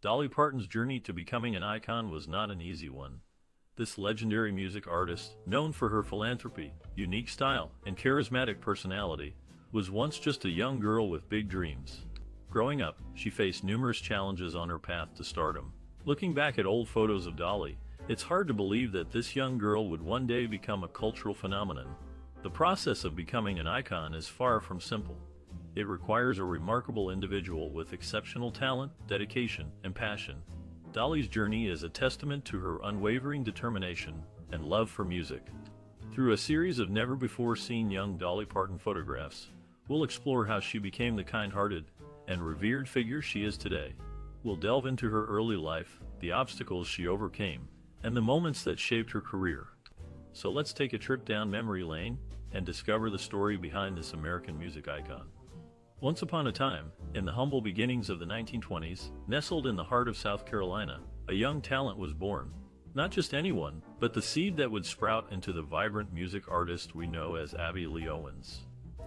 Dolly Parton's journey to becoming an icon was not an easy one. This legendary music artist, known for her philanthropy, unique style, and charismatic personality, was once just a young girl with big dreams. Growing up, she faced numerous challenges on her path to stardom. Looking back at old photos of Dolly, it's hard to believe that this young girl would one day become a cultural phenomenon. The process of becoming an icon is far from simple. It requires a remarkable individual with exceptional talent, dedication, and passion. Dolly's journey is a testament to her unwavering determination and love for music. Through a series of never-before-seen young Dolly Parton photographs, we'll explore how she became the kind-hearted and revered figure she is today. We'll delve into her early life, the obstacles she overcame, and the moments that shaped her career. So let's take a trip down memory lane and discover the story behind this American music icon. Once upon a time, in the humble beginnings of the 1920s, nestled in the heart of South Carolina, a young talent was born. Not just anyone, but the seed that would sprout into the vibrant music artist we know as Avie Lee Owens.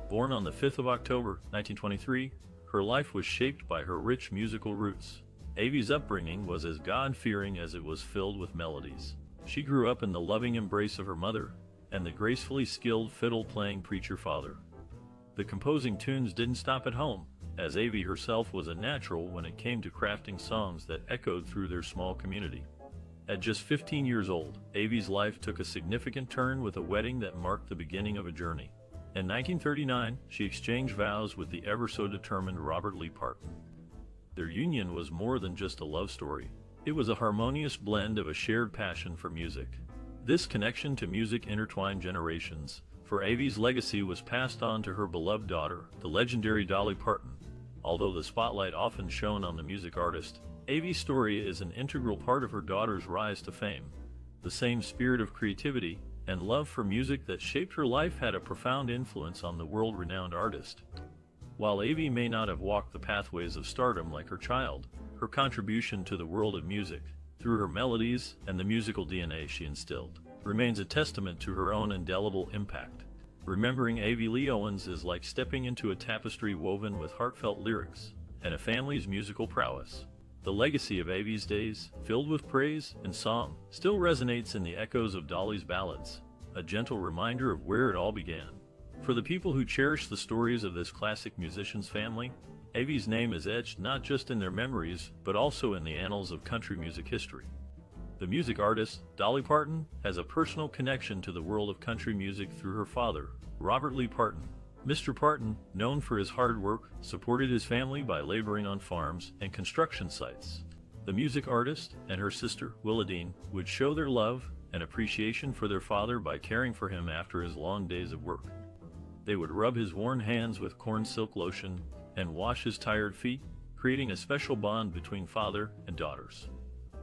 Born on the 5th of October, 1923, her life was shaped by her rich musical roots. Avie's upbringing was as God-fearing as it was filled with melodies. She grew up in the loving embrace of her mother and the gracefully skilled fiddle-playing preacher father. The composing tunes didn't stop at home, as Avie herself was a natural when it came to crafting songs that echoed through their small community. At just 15 years old, Avie's life took a significant turn with a wedding that marked the beginning of a journey. In 1939, she exchanged vows with the ever-so-determined Robert Lee Parton. Their union was more than just a love story. It was a harmonious blend of a shared passion for music. This connection to music intertwined generations, for Avie's legacy was passed on to her beloved daughter, the legendary Dolly Parton. Although the spotlight often shone on the music artist, Avie's story is an integral part of her daughter's rise to fame. The same spirit of creativity and love for music that shaped her life had a profound influence on the world-renowned artist. While Avie may not have walked the pathways of stardom like her child, her contribution to the world of music, through her melodies and the musical DNA she instilled, remains a testament to her own indelible impact. Remembering Avie Lee Owens is like stepping into a tapestry woven with heartfelt lyrics and a family's musical prowess. The legacy of Avie's days, filled with praise and song, still resonates in the echoes of Dolly's ballads, a gentle reminder of where it all began. For the people who cherish the stories of this classic musician's family, Avie's name is etched not just in their memories, but also in the annals of country music history. The music artist, Dolly Parton, has a personal connection to the world of country music through her father, Robert Lee Parton. Mr. Parton, known for his hard work, supported his family by laboring on farms and construction sites. The music artist and her sister, Willadeene, would show their love and appreciation for their father by caring for him after his long days of work. They would rub his worn hands with corn silk lotion and wash his tired feet, creating a special bond between father and daughters.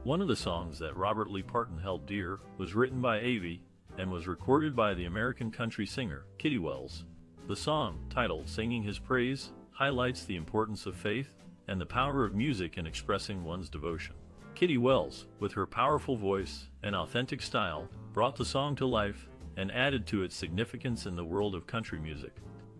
One of the songs that Robert Lee Parton held dear was written by Avie and was recorded by the American country singer Kitty Wells. The song, titled Singing His Praise, highlights the importance of faith and the power of music in expressing one's devotion. Kitty Wells, with her powerful voice and authentic style, brought the song to life and added to its significance in the world of country music.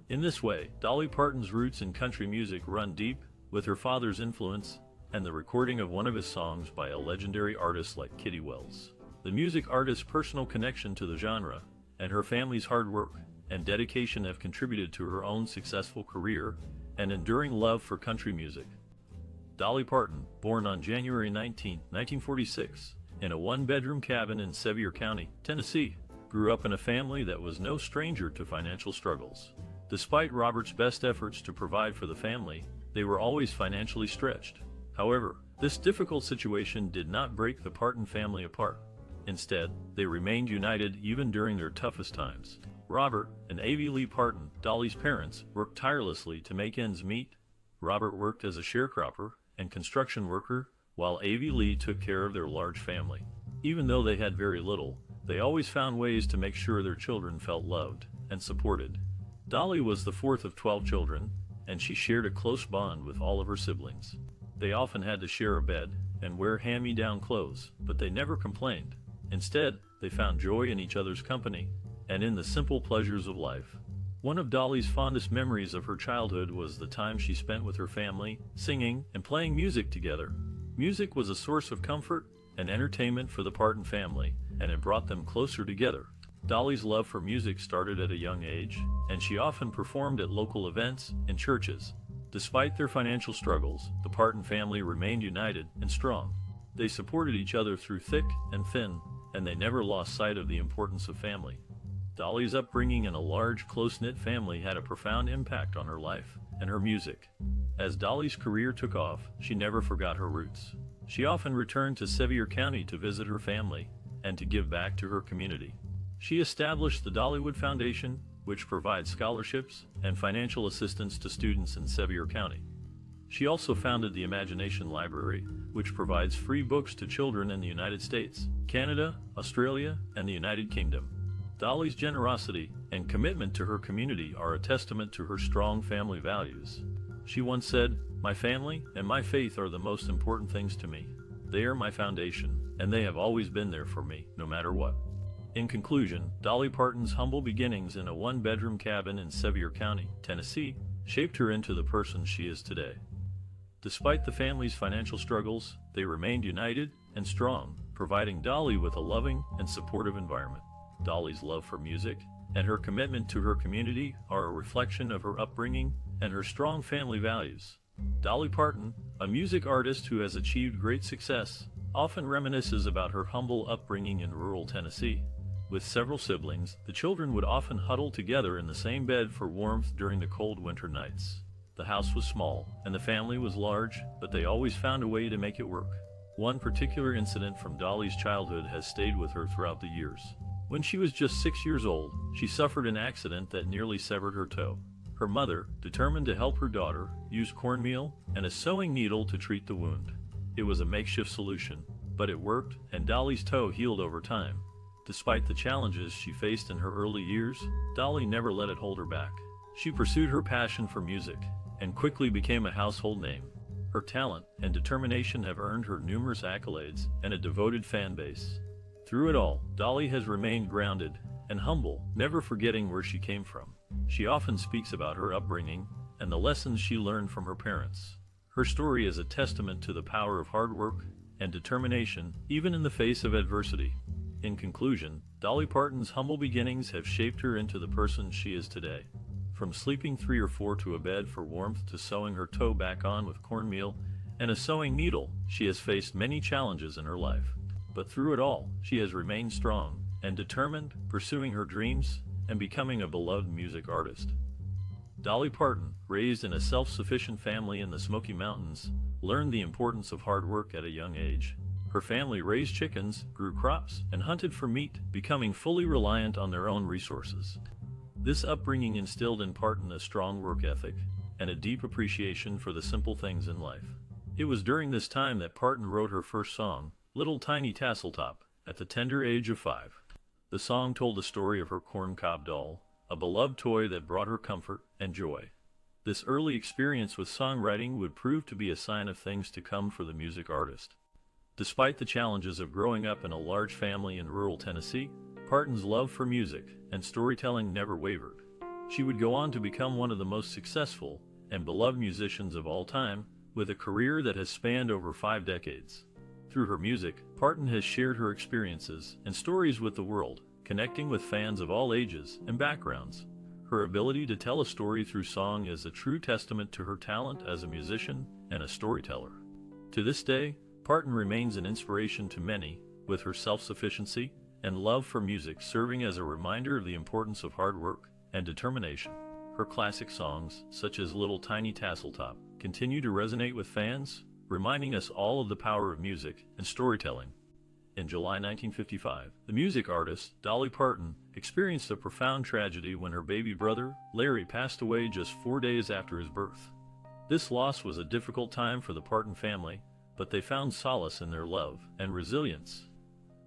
In this way, Dolly Parton's roots in country music run deep, with her father's influence and the recording of one of his songs by a legendary artist like Kitty Wells. The music artist's personal connection to the genre, and her family's hard work and dedication have contributed to her own successful career and enduring love for country music. Dolly Parton, born on January 19, 1946, in a one-bedroom cabin in Sevier County, Tennessee, grew up in a family that was no stranger to financial struggles. Despite Robert's best efforts to provide for the family, they were always financially stretched. However, this difficult situation did not break the Parton family apart. Instead, they remained united even during their toughest times. Robert and Avie Lee Parton, Dolly's parents, worked tirelessly to make ends meet. Robert worked as a sharecropper and construction worker, while Avie Lee took care of their large family. Even though they had very little, they always found ways to make sure their children felt loved and supported. Dolly was the fourth of 12 children, and she shared a close bond with all of her siblings. They often had to share a bed and wear hand-me-down clothes, but they never complained. Instead, they found joy in each other's company and in the simple pleasures of life. One of Dolly's fondest memories of her childhood was the time she spent with her family, singing and playing music together. Music was a source of comfort and entertainment for the Parton family, and it brought them closer together. Dolly's love for music started at a young age, and she often performed at local events and churches. Despite their financial struggles, the Parton family remained united and strong. They supported each other through thick and thin, and they never lost sight of the importance of family. Dolly's upbringing in a large, close-knit family had a profound impact on her life and her music. As Dolly's career took off, she never forgot her roots. She often returned to Sevier County to visit her family and to give back to her community. She established the Dollywood Foundation, which provides scholarships and financial assistance to students in Sevier County. She also founded the Imagination Library, which provides free books to children in the United States, Canada, Australia, and the United Kingdom. Dolly's generosity and commitment to her community are a testament to her strong family values. She once said, My family and my faith are the most important things to me. They are my foundation, and they have always been there for me, no matter what. In conclusion, Dolly Parton's humble beginnings in a one-bedroom cabin in Sevier County, Tennessee, shaped her into the person she is today. Despite the family's financial struggles, they remained united and strong, providing Dolly with a loving and supportive environment. Dolly's love for music and her commitment to her community are a reflection of her upbringing and her strong family values. Dolly Parton, a music artist who has achieved great success, often reminisces about her humble upbringing in rural Tennessee. With several siblings, the children would often huddle together in the same bed for warmth during the cold winter nights. The house was small, and the family was large, but they always found a way to make it work. One particular incident from Dolly's childhood has stayed with her throughout the years. When she was just six years old, she suffered an accident that nearly severed her toe. Her mother, determined to help her daughter, used cornmeal and a sewing needle to treat the wound. It was a makeshift solution, but it worked, and Dolly's toe healed over time. Despite the challenges she faced in her early years, Dolly never let it hold her back. She pursued her passion for music and quickly became a household name. Her talent and determination have earned her numerous accolades and a devoted fan base. Through it all, Dolly has remained grounded and humble, never forgetting where she came from. She often speaks about her upbringing and the lessons she learned from her parents. Her story is a testament to the power of hard work and determination, even in the face of adversity. In conclusion, Dolly Parton's humble beginnings have shaped her into the person she is today. From sleeping three or four to a bed for warmth to sewing her toe back on with cornmeal and a sewing needle, she has faced many challenges in her life. But through it all, she has remained strong and determined, pursuing her dreams and becoming a beloved music artist. Dolly Parton, raised in a self-sufficient family in the Smoky Mountains, learned the importance of hard work at a young age. Her family raised chickens, grew crops, and hunted for meat, becoming fully reliant on their own resources. This upbringing instilled in Parton a strong work ethic and a deep appreciation for the simple things in life. It was during this time that Parton wrote her first song, Little Tiny Tasseltop, at the tender age of five. The song told the story of her corncob doll, a beloved toy that brought her comfort and joy. This early experience with songwriting would prove to be a sign of things to come for the music artist. Despite the challenges of growing up in a large family in rural Tennessee, Parton's love for music and storytelling never wavered. She would go on to become one of the most successful and beloved musicians of all time, with a career that has spanned over five decades. Through her music, Parton has shared her experiences and stories with the world, connecting with fans of all ages and backgrounds. Her ability to tell a story through song is a true testament to her talent as a musician and a storyteller. To this day, Parton remains an inspiration to many, with her self-sufficiency and love for music serving as a reminder of the importance of hard work and determination. Her classic songs, such as Little Tiny Tasseltop, continue to resonate with fans, reminding us all of the power of music and storytelling. In July 1955, the music artist, Dolly Parton, experienced a profound tragedy when her baby brother, Larry, passed away just four days after his birth. This loss was a difficult time for the Parton family, but they found solace in their love and resilience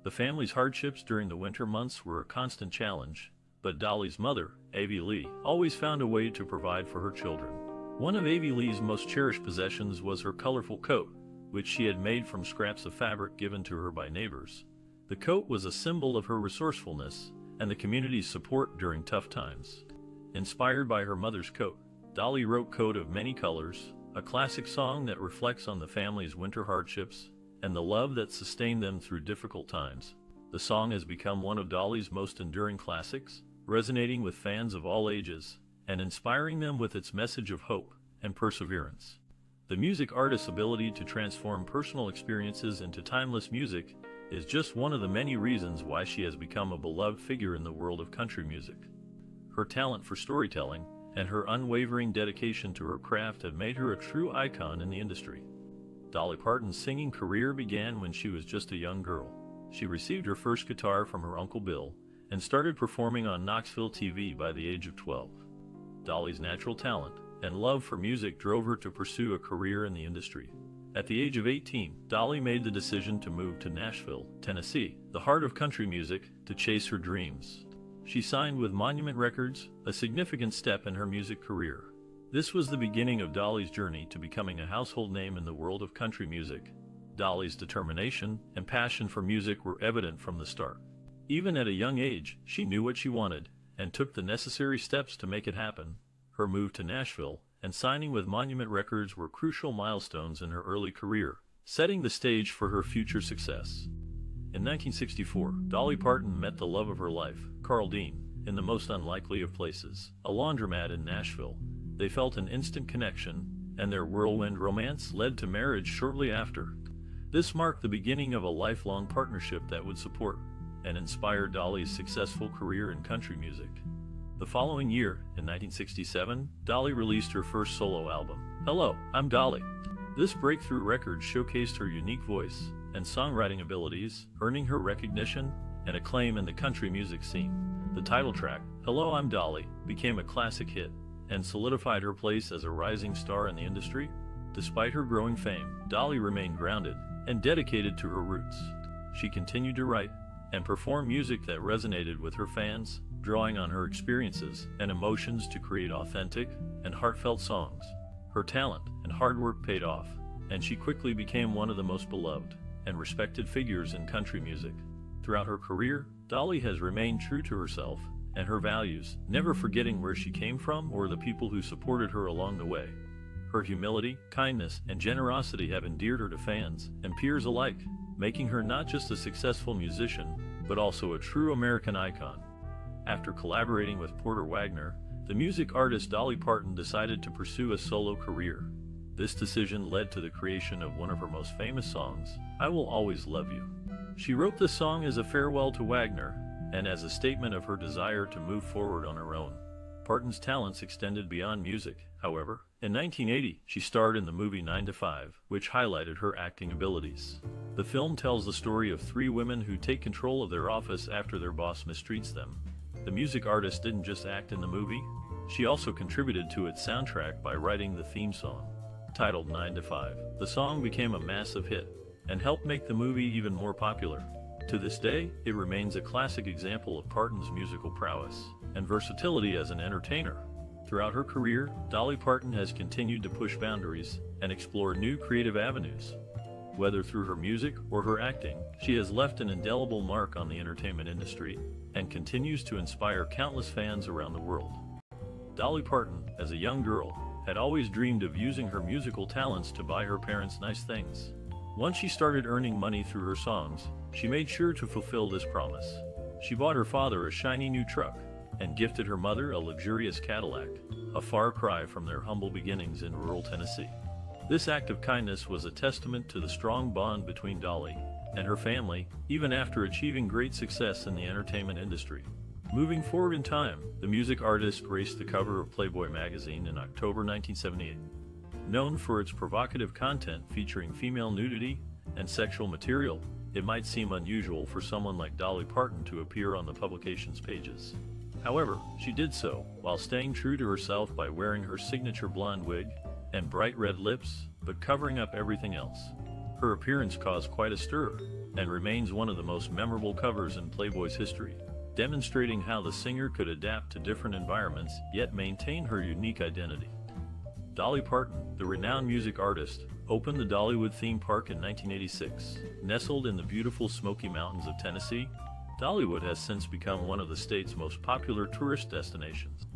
the family's hardships during the winter months were a constant challenge, but Dolly's mother, Avie Lee, always found a way to provide for her children. One of Avie Lee's most cherished possessions was her colorful coat, which she had made from scraps of fabric given to her by neighbors. The coat was a symbol of her resourcefulness and the community's support during tough times. Inspired by her mother's coat, Dolly wrote Coat of Many Colors, a classic song that reflects on the family's winter hardships and the love that sustained them through difficult times. The song has become one of Dolly's most enduring classics, resonating with fans of all ages and inspiring them with its message of hope and perseverance. The music artist's ability to transform personal experiences into timeless music is just one of the many reasons why she has become a beloved figure in the world of country music. Her talent for storytelling and her unwavering dedication to her craft have made her a true icon in the industry. Dolly Parton's singing career began when she was just a young girl. She received her first guitar from her Uncle Bill and started performing on Knoxville TV by the age of 12. Dolly's natural talent and love for music drove her to pursue a career in the industry. At the age of 18, Dolly made the decision to move to Nashville, Tennessee, the heart of country music, to chase her dreams. She signed with Monument Records, a significant step in her music career. This was the beginning of Dolly's journey to becoming a household name in the world of country music. Dolly's determination and passion for music were evident from the start. Even at a young age, she knew what she wanted and took the necessary steps to make it happen. Her move to Nashville and signing with Monument Records were crucial milestones in her early career, setting the stage for her future success. In 1964, Dolly Parton met the love of her life, Carl Dean, in the most unlikely of places, a laundromat in Nashville. They felt an instant connection, and their whirlwind romance led to marriage shortly after. This marked the beginning of a lifelong partnership that would support and inspire Dolly's successful career in country music. The following year, in 1967, Dolly released her first solo album, Hello, I'm Dolly. This breakthrough record showcased her unique voice and songwriting abilities, earning her recognition and acclaim in the country music scene. The title track, Hello, I'm Dolly, became a classic hit and solidified her place as a rising star in the industry. Despite her growing fame, Dolly remained grounded and dedicated to her roots. She continued to write and perform music that resonated with her fans, drawing on her experiences and emotions to create authentic and heartfelt songs. Her talent and hard work paid off, and she quickly became one of the most beloved and respected figures in country music. Throughout her career, Dolly has remained true to herself and her values, never forgetting where she came from or the people who supported her along the way. Her humility, kindness, and generosity have endeared her to fans and peers alike, making her not just a successful musician, but also a true American icon. After collaborating with Porter Wagoner, the music artist Dolly Parton decided to pursue a solo career. This decision led to the creation of one of her most famous songs, I Will Always Love You. She wrote the song as a farewell to Wagoner and as a statement of her desire to move forward on her own. Parton's talents extended beyond music, however. In 1980, she starred in the movie 9 to 5, which highlighted her acting abilities. The film tells the story of three women who take control of their office after their boss mistreats them. The music artist didn't just act in the movie, she also contributed to its soundtrack by writing the theme song. Titled 9 to 5, the song became a massive hit and helped make the movie even more popular. To this day, it remains a classic example of Parton's musical prowess and versatility as an entertainer. Throughout her career, Dolly Parton has continued to push boundaries and explore new creative avenues. Whether through her music or her acting, she has left an indelible mark on the entertainment industry and continues to inspire countless fans around the world. Dolly Parton, as a young girl, had always dreamed of using her musical talents to buy her parents nice things. Once she started earning money through her songs, she made sure to fulfill this promise. She bought her father a shiny new truck and gifted her mother a luxurious Cadillac, a far cry from their humble beginnings in rural Tennessee. This act of kindness was a testament to the strong bond between Dolly and her family, even after achieving great success in the entertainment industry. Moving forward in time, the music artist graced the cover of Playboy magazine in October 1978. Known for its provocative content featuring female nudity and sexual material, it might seem unusual for someone like Dolly Parton to appear on the publication's pages. However, she did so while staying true to herself by wearing her signature blonde wig and bright red lips, but covering up everything else. Her appearance caused quite a stir and remains one of the most memorable covers in Playboy's history, demonstrating how the singer could adapt to different environments yet maintain her unique identity. Dolly Parton, the renowned music artist, opened the Dollywood theme park in 1986. Nestled in the beautiful Smoky Mountains of Tennessee, Dollywood has since become one of the state's most popular tourist destinations.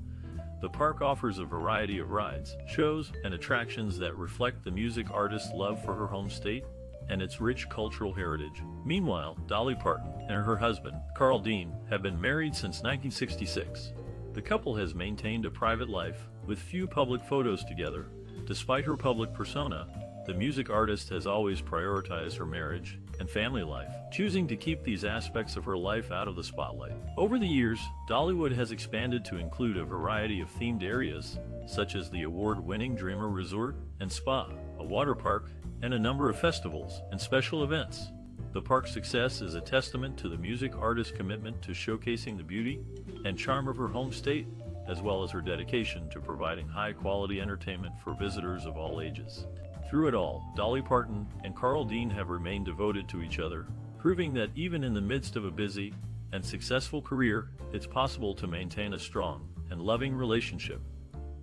The park offers a variety of rides, shows, and attractions that reflect the music artist's love for her home state and its rich cultural heritage. Meanwhile, Dolly Parton and her husband, Carl Dean, have been married since 1966. The couple has maintained a private life, with few public photos together. Despite her public persona, the music artist has always prioritized her marriage and family life, choosing to keep these aspects of her life out of the spotlight. Over the years, Dollywood has expanded to include a variety of themed areas, such as the award-winning DreamMore Resort and Spa, a water park, and a number of festivals and special events. The park's success is a testament to the music artist's commitment to showcasing the beauty and charm of her home state, as well as her dedication to providing high-quality entertainment for visitors of all ages. Through it all, Dolly Parton and Carl Dean have remained devoted to each other, proving that even in the midst of a busy and successful career, it's possible to maintain a strong and loving relationship.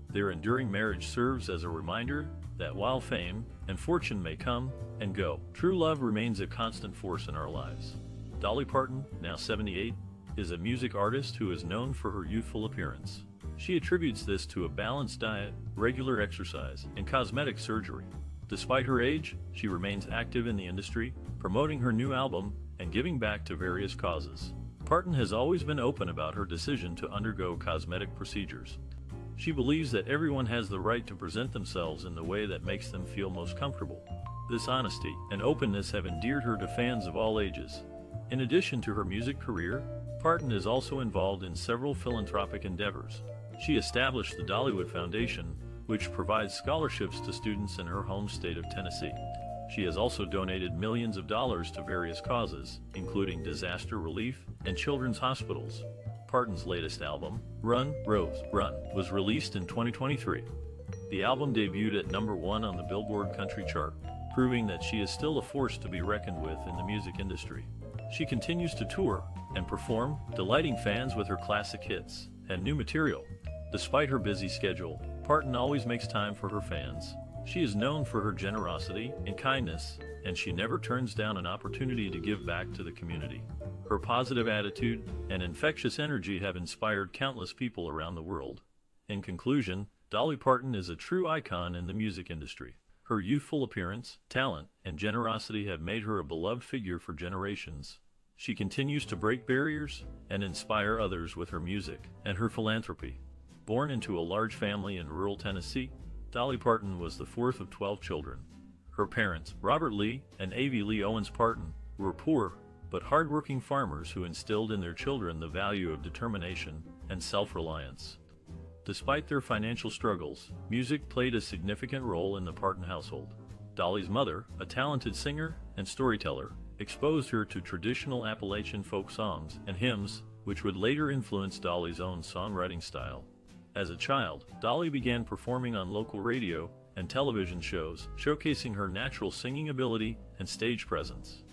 Their enduring marriage serves as a reminder that while fame and fortune may come and go, true love remains a constant force in our lives. Dolly Parton, now 78, is a music artist who is known for her youthful appearance. She attributes this to a balanced diet, regular exercise, and cosmetic surgery. Despite her age, she remains active in the industry, promoting her new album and giving back to various causes. Parton has always been open about her decision to undergo cosmetic procedures. She believes that everyone has the right to present themselves in the way that makes them feel most comfortable. This honesty and openness have endeared her to fans of all ages. In addition to her music career, Parton is also involved in several philanthropic endeavors. She established the Dollywood Foundation, which provides scholarships to students in her home state of Tennessee. She has also donated millions of dollars to various causes, including disaster relief and children's hospitals. Parton's latest album, Run, Rose, Run, was released in 2023. The album debuted at number one on the Billboard Country chart, proving that she is still a force to be reckoned with in the music industry. She continues to tour and perform, delighting fans with her classic hits and new material. Despite her busy schedule, Parton always makes time for her fans. She is known for her generosity and kindness, and she never turns down an opportunity to give back to the community. Her positive attitude and infectious energy have inspired countless people around the world. In conclusion, Dolly Parton is a true icon in the music industry. Her youthful appearance, talent, and generosity have made her a beloved figure for generations. She continues to break barriers and inspire others with her music and her philanthropy. Born into a large family in rural Tennessee, Dolly Parton was the fourth of 12 children. Her parents, Robert Lee and Avie Lee Owens Parton, were poor but hardworking farmers who instilled in their children the value of determination and self-reliance. Despite their financial struggles, music played a significant role in the Parton household. Dolly's mother, a talented singer and storyteller, exposed her to traditional Appalachian folk songs and hymns, which would later influence Dolly's own songwriting style. As a child, Dolly began performing on local radio and television shows, showcasing her natural singing ability and stage presence.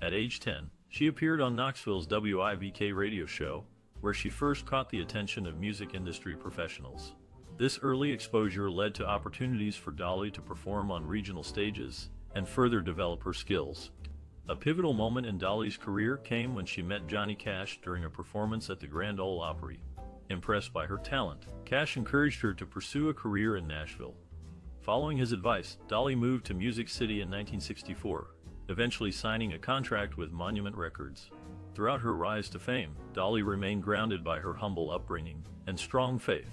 At age 10, she appeared on Knoxville's WIVK radio show, where she first caught the attention of music industry professionals. This early exposure led to opportunities for Dolly to perform on regional stages and further develop her skills. A pivotal moment in Dolly's career came when she met Johnny Cash during a performance at the Grand Ole Opry. Impressed by her talent, Cash encouraged her to pursue a career in Nashville. Following his advice, Dolly moved to Music City in 1964, eventually signing a contract with Monument Records. Throughout her rise to fame, Dolly remained grounded by her humble upbringing and strong faith.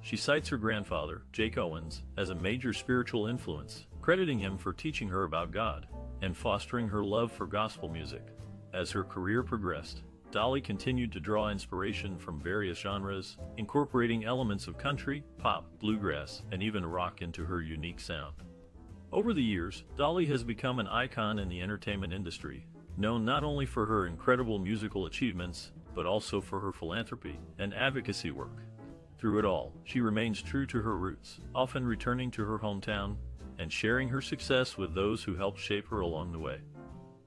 She cites her grandfather, Jake Owens, as a major spiritual influence, crediting him for teaching her about God and fostering her love for gospel music. As her career progressed, Dolly continued to draw inspiration from various genres, incorporating elements of country, pop, bluegrass, and even rock into her unique sound. Over the years, Dolly has become an icon in the entertainment industry, known not only for her incredible musical achievements, but also for her philanthropy and advocacy work. Through it all, she remains true to her roots, often returning to her hometown and sharing her success with those who helped shape her along the way.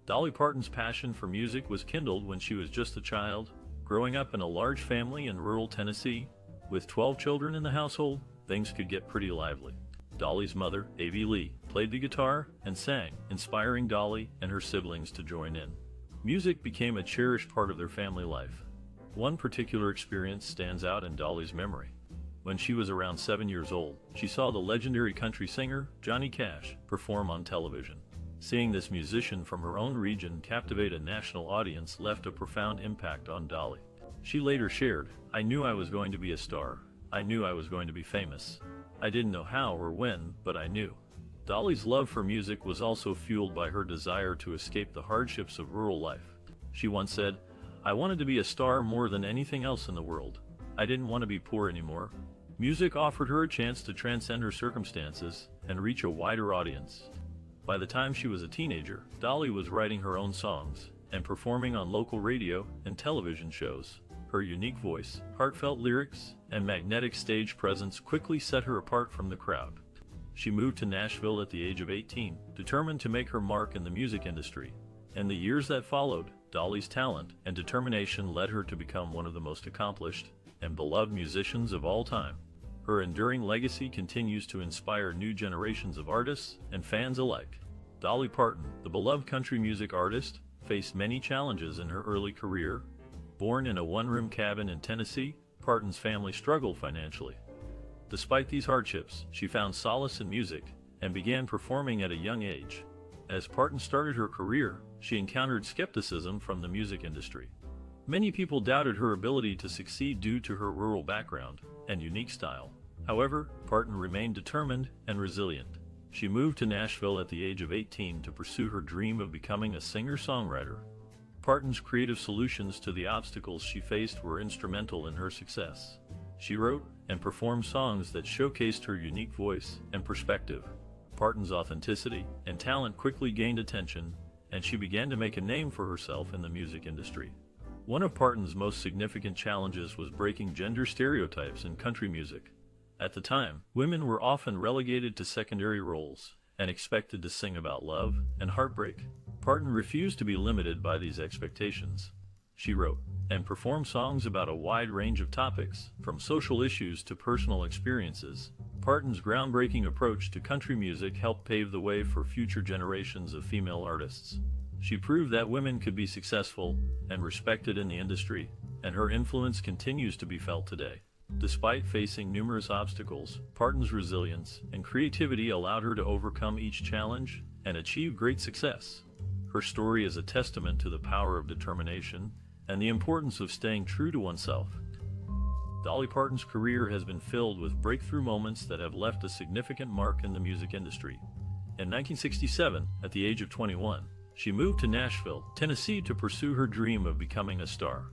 Dolly Parton's passion for music was kindled when she was just a child, growing up in a large family in rural Tennessee. With 12 children in the household, things could get pretty lively. Dolly's mother, Avie Lee, played the guitar and sang, inspiring Dolly and her siblings to join in. Music became a cherished part of their family life. One particular experience stands out in Dolly's memory. When she was around seven years old, she saw the legendary country singer, Johnny Cash, perform on television. Seeing this musician from her own region captivate a national audience left a profound impact on Dolly. She later shared, I knew I was going to be a star. I knew I was going to be famous. I didn't know how or when, but I knew. Dolly's love for music was also fueled by her desire to escape the hardships of rural life. She once said, I wanted to be a star more than anything else in the world. I didn't want to be poor anymore. Music offered her a chance to transcend her circumstances and reach a wider audience. By the time she was a teenager, Dolly was writing her own songs and performing on local radio and television shows. Her unique voice, heartfelt lyrics, and magnetic stage presence quickly set her apart from the crowd. She moved to Nashville at the age of 18, determined to make her mark in the music industry. In the years that followed, Dolly's talent and determination led her to become one of the most accomplished and beloved musicians of all time. Her enduring legacy continues to inspire new generations of artists and fans alike. Dolly Parton, the beloved country music artist, faced many challenges in her early career. Born in a one-room cabin in Tennessee, Parton's family struggled financially. Despite these hardships, she found solace in music and began performing at a young age. As Parton started her career, she encountered skepticism from the music industry. Many people doubted her ability to succeed due to her rural background and unique style. However, Parton remained determined and resilient. She moved to Nashville at the age of 18 to pursue her dream of becoming a singer-songwriter. Parton's creative solutions to the obstacles she faced were instrumental in her success. She wrote and performed songs that showcased her unique voice and perspective. Parton's authenticity and talent quickly gained attention, and she began to make a name for herself in the music industry. One of Parton's most significant challenges was breaking gender stereotypes in country music. At the time, women were often relegated to secondary roles and expected to sing about love and heartbreak. Parton refused to be limited by these expectations. She wrote and performed songs about a wide range of topics, from social issues to personal experiences. Parton's groundbreaking approach to country music helped pave the way for future generations of female artists. She proved that women could be successful and respected in the industry, and her influence continues to be felt today. Despite facing numerous obstacles, Parton's resilience and creativity allowed her to overcome each challenge and achieve great success. Her story is a testament to the power of determination and the importance of staying true to oneself. Dolly Parton's career has been filled with breakthrough moments that have left a significant mark in the music industry. In 1967, at the age of 21, she moved to Nashville, Tennessee to pursue her dream of becoming a star.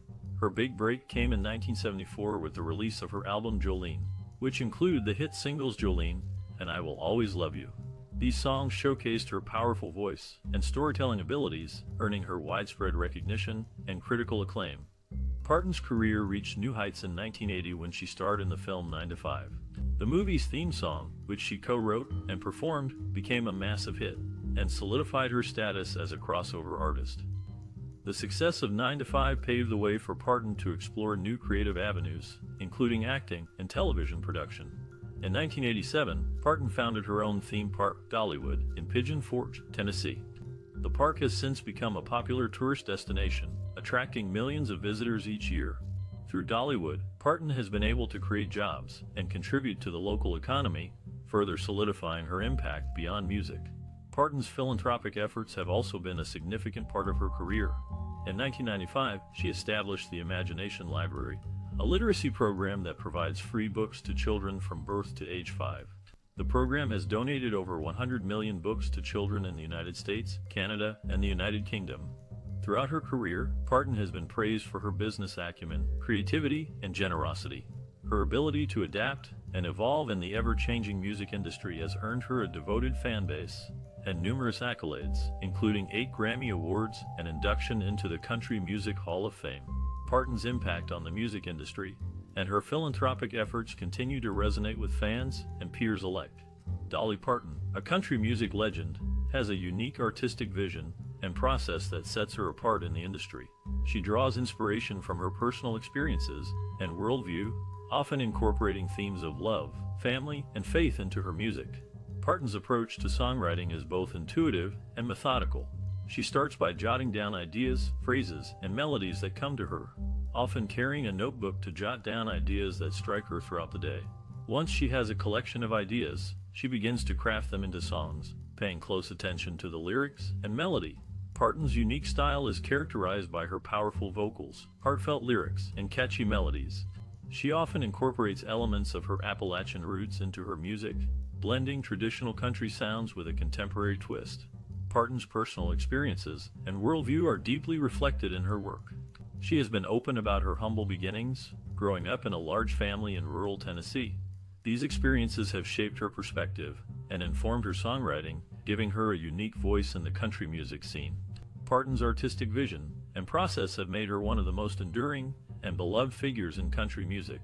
Her big break came in 1974 with the release of her album Jolene, which included the hit singles Jolene and I Will Always Love You. These songs showcased her powerful voice and storytelling abilities, earning her widespread recognition and critical acclaim. Parton's career reached new heights in 1980 when she starred in the film 9 to 5. The movie's theme song, which she co-wrote and performed, became a massive hit and solidified her status as a crossover artist. The success of 9 to 5 paved the way for Parton to explore new creative avenues, including acting and television production. In 1987, Parton founded her own theme park, Dollywood, in Pigeon Forge, Tennessee. The park has since become a popular tourist destination, attracting millions of visitors each year. Through Dollywood, Parton has been able to create jobs and contribute to the local economy, further solidifying her impact beyond music. Parton's philanthropic efforts have also been a significant part of her career. In 1995, she established the Imagination Library, a literacy program that provides free books to children from birth to age 5. The program has donated over 100 million books to children in the United States, Canada, and the United Kingdom. Throughout her career, Parton has been praised for her business acumen, creativity, and generosity. Her ability to adapt and evolve in the ever-changing music industry has earned her a devoted fan base and numerous accolades, including eight Grammy Awards and induction into the Country Music Hall of Fame. Parton's impact on the music industry and her philanthropic efforts continue to resonate with fans and peers alike. Dolly Parton, a country music legend, has a unique artistic vision and process that sets her apart in the industry. She draws inspiration from her personal experiences and worldview, often incorporating themes of love, family, and faith into her music. Parton's approach to songwriting is both intuitive and methodical, she starts by jotting down ideas, phrases, and melodies that come to her, often carrying a notebook to jot down ideas that strike her throughout the day. Once she has a collection of ideas, she begins to craft them into songs, paying close attention to the lyrics and melody. Parton's unique style is characterized by her powerful vocals, heartfelt lyrics, and catchy melodies. She often incorporates elements of her Appalachian roots into her music, blending traditional country sounds with a contemporary twist. Parton's personal experiences and worldview are deeply reflected in her work. She has been open about her humble beginnings, growing up in a large family in rural Tennessee. These experiences have shaped her perspective and informed her songwriting, giving her a unique voice in the country music scene. Parton's artistic vision and process have made her one of the most enduring and beloved figures in country music.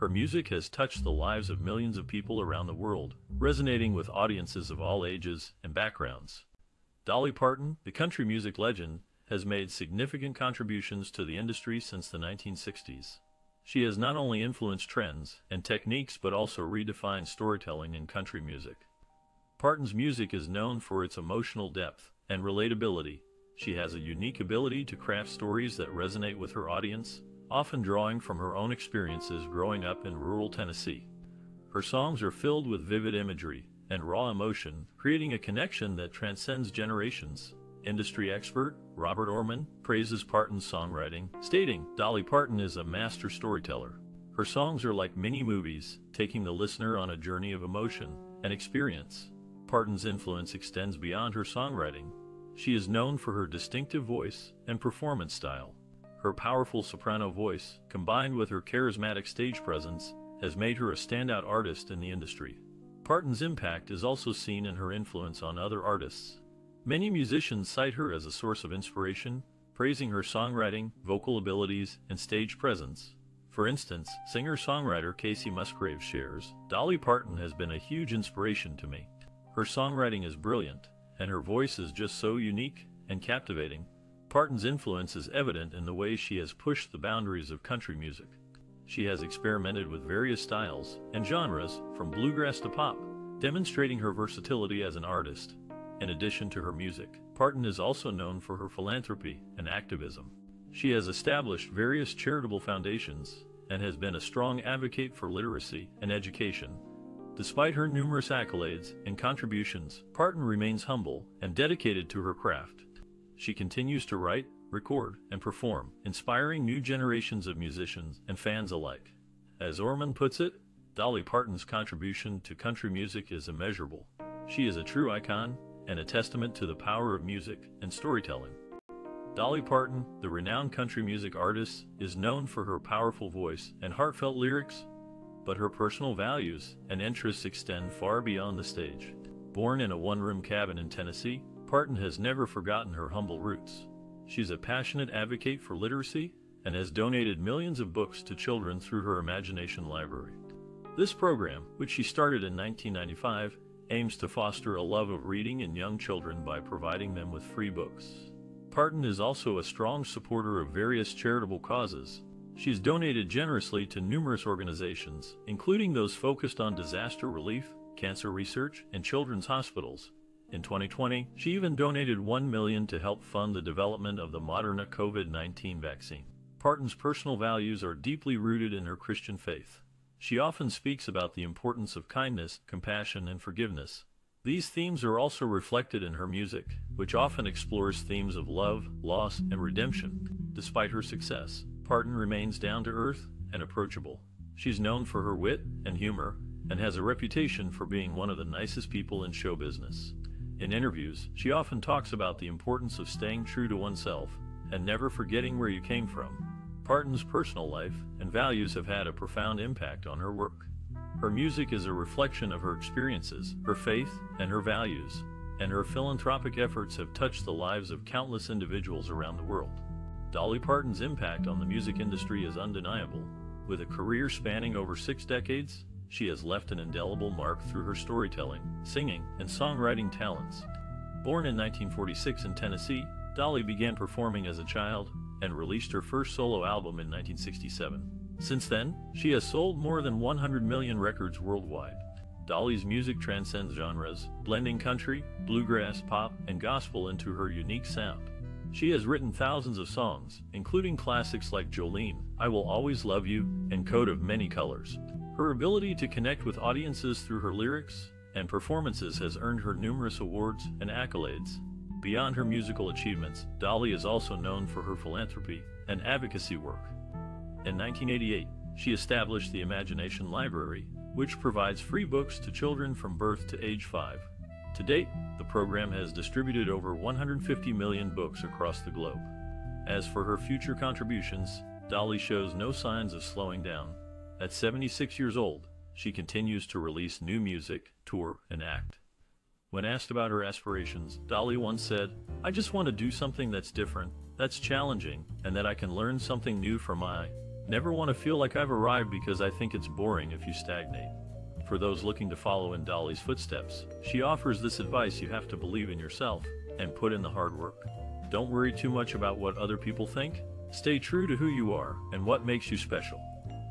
Her music has touched the lives of millions of people around the world, resonating with audiences of all ages and backgrounds. Dolly Parton, the country music legend, has made significant contributions to the industry since the 1960s. She has not only influenced trends and techniques but also redefined storytelling in country music. Parton's music is known for its emotional depth and relatability. She has a unique ability to craft stories that resonate with her audience, often drawing from her own experiences growing up in rural Tennessee. Her songs are filled with vivid imagery and raw emotion, creating a connection that transcends generations. Industry expert Robert Orman praises Parton's songwriting, stating, Dolly Parton is a master storyteller. Her songs are like mini movies, taking the listener on a journey of emotion and experience. Parton's influence extends beyond her songwriting. She is known for her distinctive voice and performance style. Her powerful soprano voice, combined with her charismatic stage presence, has made her a standout artist in the industry. Parton's impact is also seen in her influence on other artists. Many musicians cite her as a source of inspiration, praising her songwriting, vocal abilities, and stage presence. For instance, singer-songwriter Kacey Musgrave shares, Dolly Parton has been a huge inspiration to me. Her songwriting is brilliant, and her voice is just so unique and captivating. Parton's influence is evident in the way she has pushed the boundaries of country music. She has experimented with various styles and genres, from bluegrass to pop, demonstrating her versatility as an artist. In addition to her music, Parton is also known for her philanthropy and activism. She has established various charitable foundations and has been a strong advocate for literacy and education. Despite her numerous accolades and contributions, Parton remains humble and dedicated to her craft. She continues to write, record, and perform, inspiring new generations of musicians and fans alike. As Orman puts it, Dolly Parton's contribution to country music is immeasurable. She is a true icon and a testament to the power of music and storytelling. Dolly Parton, the renowned country music artist, is known for her powerful voice and heartfelt lyrics, but her personal values and interests extend far beyond the stage. Born in a one-room cabin in Tennessee, Parton has never forgotten her humble roots. She's a passionate advocate for literacy and has donated millions of books to children through her Imagination Library. This program, which she started in 1995, aims to foster a love of reading in young children by providing them with free books. Parton is also a strong supporter of various charitable causes. She's donated generously to numerous organizations, including those focused on disaster relief, cancer research, and children's hospitals, in 2020, she even donated 1 million to help fund the development of the Moderna COVID-19 vaccine. Parton's personal values are deeply rooted in her Christian faith. She often speaks about the importance of kindness, compassion, and forgiveness. These themes are also reflected in her music, which often explores themes of love, loss, and redemption. Despite her success, Parton remains down to earth and approachable. She's known for her wit and humor, and has a reputation for being one of the nicest people in show business. In interviews, she often talks about the importance of staying true to oneself and never forgetting where you came from. Parton's personal life and values have had a profound impact on her work. Her music is a reflection of her experiences, her faith, and her values, and her philanthropic efforts have touched the lives of countless individuals around the world. Dolly Parton's impact on the music industry is undeniable. With a career spanning over six decades, she has left an indelible mark through her storytelling, singing, and songwriting talents. Born in 1946 in Tennessee, Dolly began performing as a child and released her first solo album in 1967. Since then, she has sold more than 100 million records worldwide. Dolly's music transcends genres, blending country, bluegrass, pop, and gospel into her unique sound. She has written thousands of songs, including classics like Jolene, I Will Always Love You, and Coat of Many Colors. Her ability to connect with audiences through her lyrics and performances has earned her numerous awards and accolades. Beyond her musical achievements, Dolly is also known for her philanthropy and advocacy work. In 1988, she established the Imagination Library, which provides free books to children from birth to age 5. To date, the program has distributed over 150 million books across the globe. As for her future contributions, Dolly shows no signs of slowing down. At 76 years old, she continues to release new music, tour, and act. When asked about her aspirations, Dolly once said, I just want to do something that's different, that's challenging, and that I can learn something new from I. Never want to feel like I've arrived because I think it's boring if you stagnate. For those looking to follow in Dolly's footsteps, she offers this advice you have to believe in yourself and put in the hard work. Don't worry too much about what other people think. Stay true to who you are and what makes you special.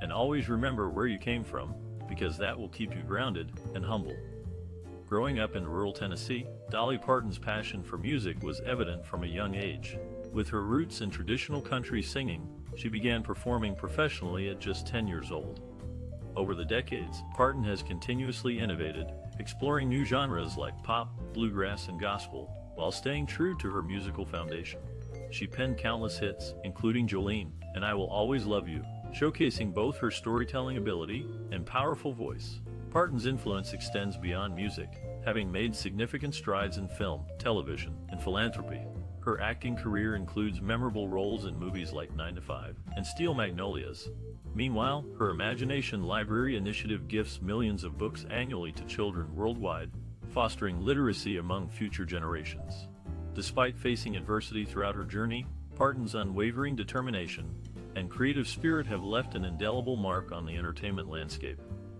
And always remember where you came from, because that will keep you grounded and humble. Growing up in rural Tennessee, Dolly Parton's passion for music was evident from a young age. With her roots in traditional country singing, she began performing professionally at just 10 years old. Over the decades, Parton has continuously innovated, exploring new genres like pop, bluegrass, and gospel, while staying true to her musical foundation. She penned countless hits, including Jolene and I Will Always Love You, showcasing both her storytelling ability and powerful voice. Parton's influence extends beyond music, having made significant strides in film, television, and philanthropy. Her acting career includes memorable roles in movies like 9 to 5 and Steel Magnolias. Meanwhile, her Imagination Library initiative gifts millions of books annually to children worldwide, fostering literacy among future generations. Despite facing adversity throughout her journey, Parton's unwavering determination and creative spirit have left an indelible mark on the entertainment landscape.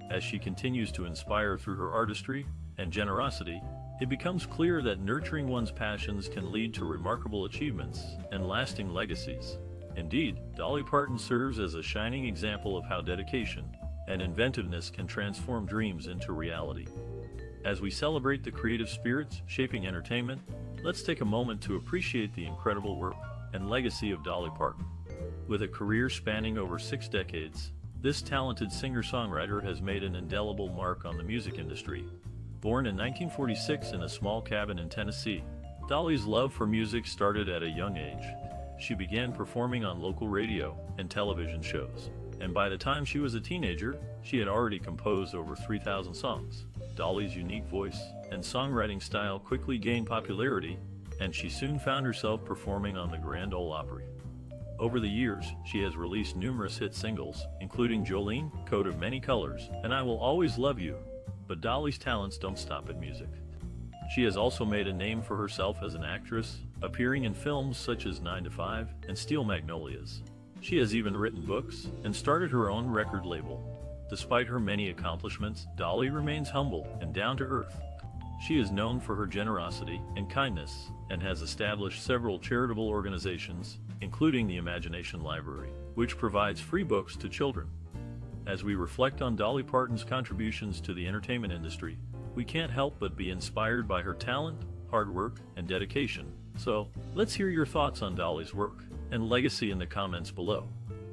As she continues to inspire through her artistry and generosity, it becomes clear that nurturing one's passions can lead to remarkable achievements and lasting legacies. Indeed, Dolly Parton serves as a shining example of how dedication and inventiveness can transform dreams into reality. As we celebrate the creative spirits shaping entertainment, let's take a moment to appreciate the incredible work and legacy of Dolly Parton. With a career spanning over six decades, this talented singer-songwriter has made an indelible mark on the music industry. Born in 1946 in a small cabin in Tennessee, Dolly's love for music started at a young age. She began performing on local radio and television shows, and by the time she was a teenager, she had already composed over 3,000 songs. Dolly's unique voice and songwriting style quickly gained popularity, and she soon found herself performing on the Grand Ole Opry. Over the years, she has released numerous hit singles, including Jolene, Coat of Many Colors, and I Will Always Love You. But Dolly's talents don't stop at music. She has also made a name for herself as an actress, appearing in films such as 9 to 5 and Steel Magnolias. She has even written books and started her own record label. Despite her many accomplishments, Dolly remains humble and down to earth. She is known for her generosity and kindness and has established several charitable organizations, including the Imagination Library, which provides free books to children. As we reflect on Dolly Parton's contributions to the entertainment industry, we can't help but be inspired by her talent, hard work, and dedication. So, let's hear your thoughts on Dolly's work and legacy in the comments below.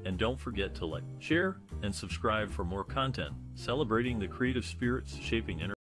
And don't forget to like, share, and subscribe for more content celebrating the creative spirits shaping entertainment.